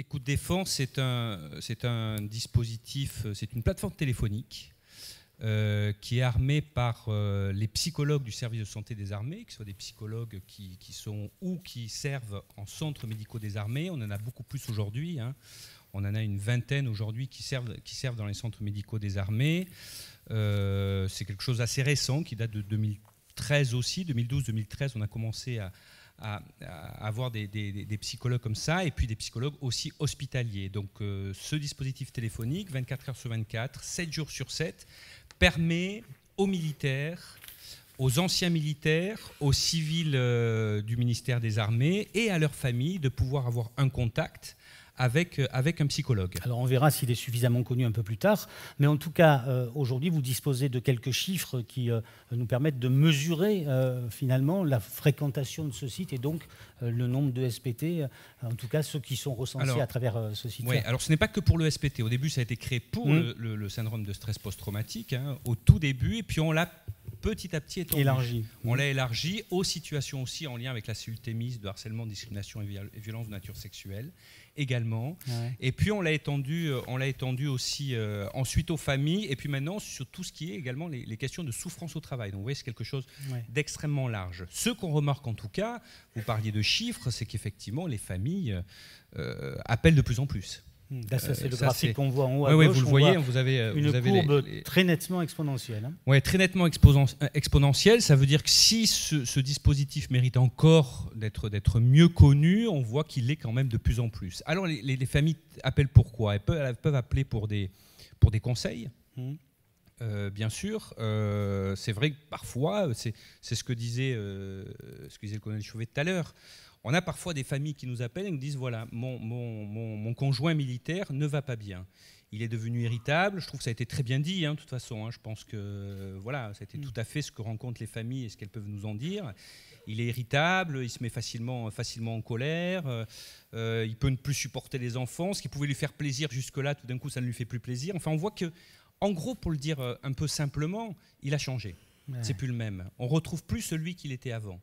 Écoute Défense, c'est un, dispositif, c'est une plateforme téléphonique euh, qui est armée par euh, les psychologues du service de santé des armées, qui sont des psychologues qui, sont ou qui servent en centres médicaux des armées. On en a beaucoup plus aujourd'hui. Hein. On en a une vingtaine aujourd'hui qui servent, qui servent dans les centres médicaux des armées. Euh, c'est quelque chose d'assez récent qui date de 2013 aussi. 2012-2013, on a commencé à, avoir des, psychologues comme ça, et puis des psychologues aussi hospitaliers. Donc ce dispositif téléphonique, 24 heures sur 24, 7 jours sur 7, permet aux militaires, aux anciens militaires, aux civils euh, du ministère des Armées et à leurs familles de pouvoir avoir un contact avec, euh, avec un psychologue. Alors on verra s'il est suffisamment connu un peu plus tard, mais en tout cas, euh, aujourd'hui, vous disposez de quelques chiffres qui euh, nous permettent de mesurer finalement la fréquentation de ce site et donc le nombre de SPT, en tout cas ceux qui sont recensés à travers ce site. Oui, alors ce n'est pas que pour le SPT. Au début, ça a été créé pour mmh. le, syndrome de stress post-traumatique, hein, au tout début, et puis on l'a petit à petit élargi. On l'a élargi aux situations aussi en lien avec la cellule de harcèlement, discrimination et violence de nature sexuelle également. Et puis on l'a étendu, euh, on l'a étendu aussi euh, ensuite aux familles, et puis maintenant sur tout ce qui est également les, questions de souffrance au travail. Donc vous voyez, c'est quelque chose d'extrêmement large. Ce qu'on remarque en tout cas, vous parliez de chiffres, c'est qu'effectivement les familles euh, appellent de plus en plus. Hmm. c'est le graphique qu'on voit en haut à gauche. Oui, vous le voyez, vous avez une vous avez courbe très nettement exponentielle. Hein. Oui, très nettement exponentielle. Ça veut dire que si ce, dispositif mérite encore d'être mieux connu, on voit qu'il est quand même de plus en plus. Alors, les, familles appellent pourquoi? Elles peuvent, elles peuvent, appeler pour des, pour des conseils. Hmm. Euh, bien sûr, euh, c'est vrai que parfois, c'est ce que disait, euh, ce que disait le colonel Chauvet tout à l'heure on a parfois des familles qui nous appellent et nous disent voilà, mon, conjoint militaire ne va pas bien. Il est devenu irritable. Je trouve que ça a été très bien dit, hein, de toute façon. Hein. je pense que voilà, ça a été tout à fait ce que rencontrent les familles et ce qu'elles peuvent nous en dire. Il est irritable, il se met facilement, facilement en colère, euh, euh, il peut ne plus supporter les enfants. Ce qui pouvait lui faire plaisir jusque-là, tout d'un coup, ça ne lui fait plus plaisir. Enfin, on voit que, en gros, pour le dire euh, un peu simplement, il a changé. C'est plus le même. On retrouve plus celui qu'il était avant.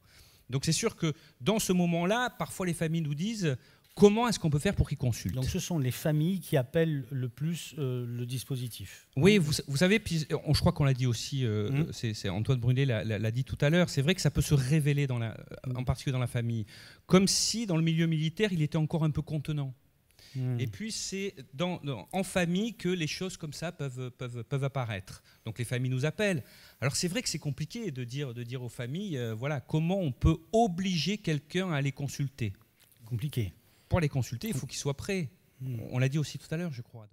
Donc c'est sûr que dans ce moment-là, parfois les familles nous disent comment est-ce qu'on peut faire pour qu'ils consultent? Donc ce sont les familles qui appellent le plus euh, le dispositif. Oui, vous, savez, puis, je crois qu'on l'a dit aussi, euh, mmh. c'est Antoine Brunet l'a dit tout à l'heure, c'est vrai que ça peut se révéler, dans la, en particulier dans la famille, comme si dans le milieu militaire, il était encore un peu contenant. Hmm. Et puis c'est en famille que les choses comme ça peuvent, peuvent, peuvent apparaître. Donc les familles nous appellent. Alors c'est vrai que c'est compliqué de dire, de dire aux familles, euh, voilà, comment on peut obliger quelqu'un à les consulter. Compliqué. Pour les consulter, il faut qu'il soit prêt. Hmm. On l'a dit aussi tout à l'heure, je crois.